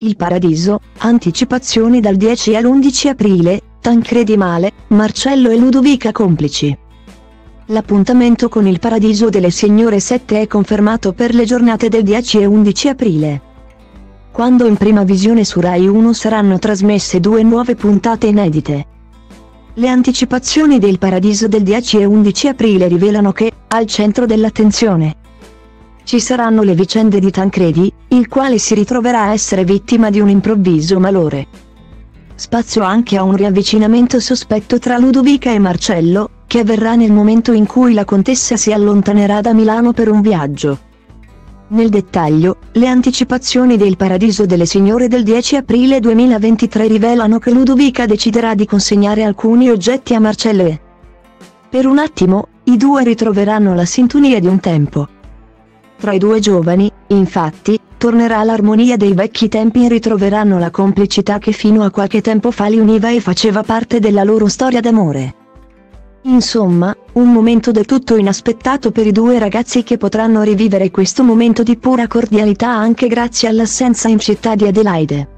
Il Paradiso, anticipazioni dal 10 all'11 aprile, Tancredi Male, Marcello e Ludovica complici. L'appuntamento con il Paradiso delle Signore 7 è confermato per le giornate del 10 e 11 aprile. Quando in prima visione su Rai 1 saranno trasmesse due nuove puntate inedite. Le anticipazioni del Paradiso del 10 e 11 aprile rivelano che, al centro dell'attenzione, ci saranno le vicende di Tancredi, il quale si ritroverà a essere vittima di un improvviso malore. Spazio anche a un riavvicinamento sospetto tra Ludovica e Marcello, che avverrà nel momento in cui la contessa si allontanerà da Milano per un viaggio. Nel dettaglio, le anticipazioni del Paradiso delle Signore del 10 aprile 2023 rivelano che Ludovica deciderà di consegnare alcuni oggetti a Marcello e per un attimo, i due ritroveranno la sintonia di un tempo. Tra i due giovani, infatti, tornerà l'armonia dei vecchi tempi e ritroveranno la complicità che fino a qualche tempo fa li univa e faceva parte della loro storia d'amore. Insomma, un momento del tutto inaspettato per i due ragazzi che potranno rivivere questo momento di pura cordialità anche grazie all'assenza in città di Adelaide.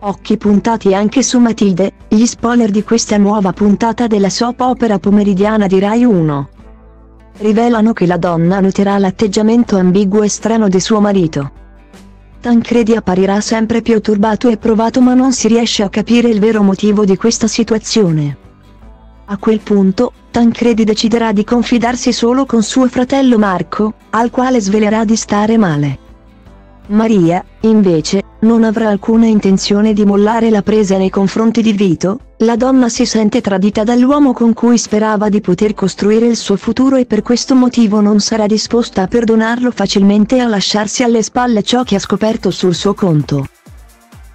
Occhi puntati anche su Matilde, gli spoiler di questa nuova puntata della soap opera pomeridiana di Rai 1 rivelano che la donna noterà l'atteggiamento ambiguo e strano di suo marito. Tancredi apparirà sempre più turbato e provato ma non si riesce a capire il vero motivo di questa situazione. A quel punto, Tancredi deciderà di confidarsi solo con suo fratello Marco, al quale svelerà di stare male. Maria, invece, non avrà alcuna intenzione di mollare la presa nei confronti di Vito, la donna si sente tradita dall'uomo con cui sperava di poter costruire il suo futuro e per questo motivo non sarà disposta a perdonarlo facilmente e a lasciarsi alle spalle ciò che ha scoperto sul suo conto.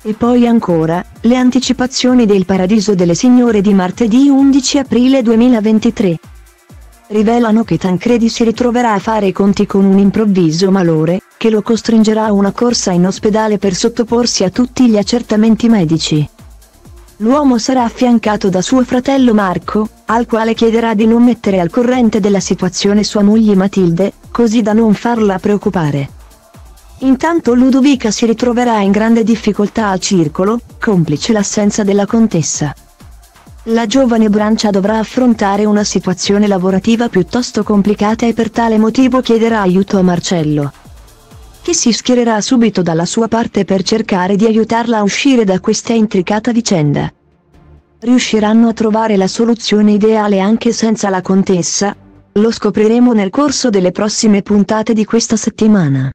E poi ancora, le anticipazioni del Paradiso delle Signore di martedì 11 aprile 2023 rivelano che Tancredi si ritroverà a fare i conti con un improvviso malore, che lo costringerà a una corsa in ospedale per sottoporsi a tutti gli accertamenti medici. L'uomo sarà affiancato da suo fratello Marco, al quale chiederà di non mettere al corrente della situazione sua moglie Matilde, così da non farla preoccupare. Intanto Ludovica si ritroverà in grande difficoltà al circolo, complice l'assenza della contessa. La giovane Brancia dovrà affrontare una situazione lavorativa piuttosto complicata e per tale motivo chiederà aiuto a Marcello. Che si schiererà subito dalla sua parte per cercare di aiutarla a uscire da questa intricata vicenda. Riusciranno a trovare la soluzione ideale anche senza la contessa? Lo scopriremo nel corso delle prossime puntate di questa settimana.